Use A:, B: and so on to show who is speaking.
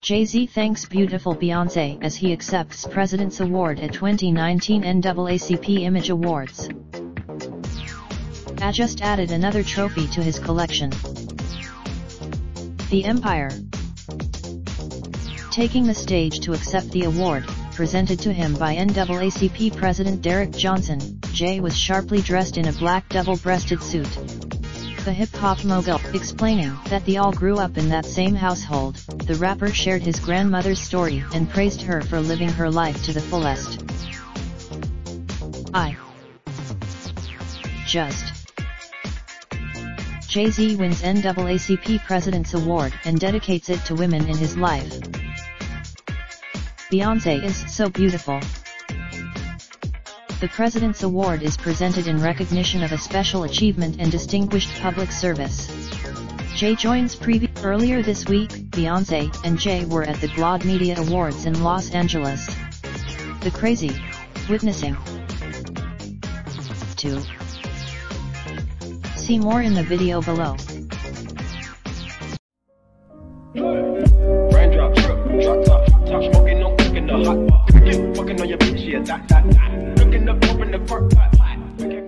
A: Jay-Z thanks beautiful Beyonce as he accepts President's Award at 2019 NAACP Image Awards. A just added another trophy to his collection. The Empire. Taking the stage to accept the award, presented to him by NAACP President Derrick Johnson, Jay was sharply dressed in a black double-breasted suit. The hip-hop mogul, explaining that they all grew up in that same household, the rapper shared his grandmother's story and praised her for living her life to the fullest. I just Jay-Z wins NAACP President's Award and dedicates it to women in his life. Beyonce is so beautiful. The President's Award is presented in recognition of a special achievement and distinguished public service. Jay joins preview. Earlier this week, Beyonce and Jay were at the GLAAD Media Awards in Los Angeles. The crazy. Witnessing. 2. See more in the video below
B: hot. Fucking on your bitch, yeah, dot, dot, dot. Looking up, open the park, pot, pot.